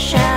下